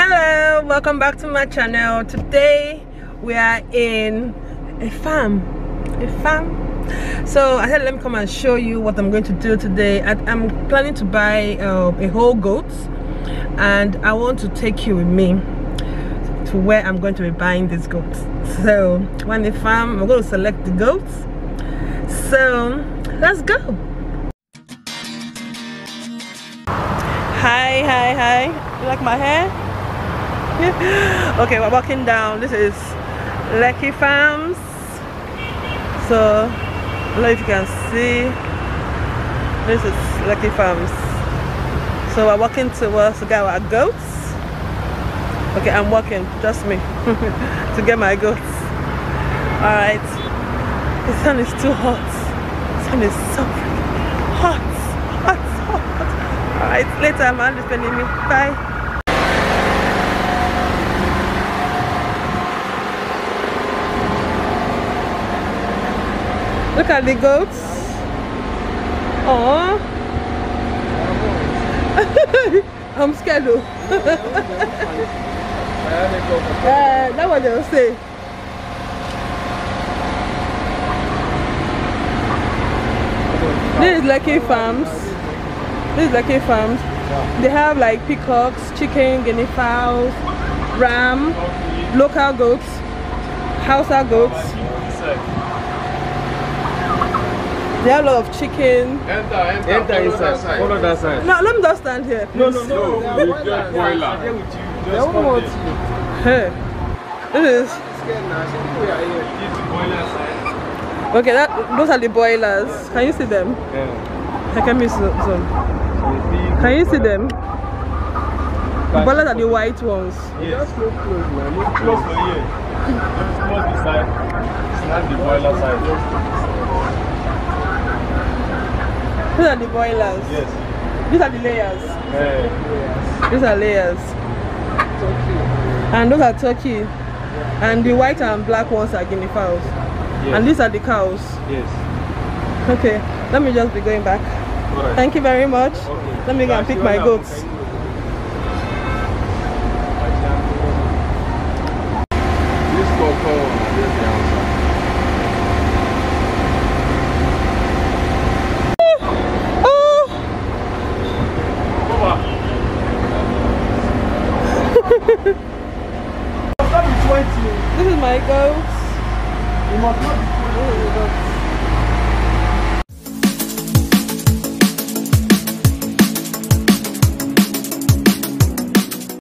hello welcome back to my channel. Today we are in a farm. A farm? So i said let me come and show you what i'm going to do today. I, am planning to buy uh, a whole goat and i want to take you with me to where i'm going to be buying this goat. So when the farm. I'm going to select the goats. So let's go. Hi hi hi. You like my hair okay we're walking down. This is Lekki Farms. So I don't know if you can see. This is Lekki Farms. So we're walking towards to get our goats. Okay I'm walking just me to get my goats. All right. The sun is too hot. The sun is so hot hot hot. All right later man. Spending me bye Look at the goats. Oh. I'm scared though. uh, that's what they'll say. This is Lekki Farms. This is Lekki Farms. They have like peacocks, chicken, guinea fowls, ram, local goats, Hausa goats. They have a lot of chicken. Enter, enter, enter inside. Follow that side. No, let me just stand here. Please. No, no, no. no. You just broiler. They don't want you. Hey, this is. Okay, that those are the broilers. Can you see them? Yeah. I Can you see them? Can you see them? The broilers are the white ones. Yes. Just close, close, man. Close to here. Just close the side. It's not the broiler side. These are the broilers. Yes. These are the layers. Hey. These are layers. Turkey. And those are turkey. And the white and black ones are guinea fowls. Yes. And these are the cows. Yes. Okay. Let me just be going back. Right. Thank you very much. Okay. Let me go and pick my goats. This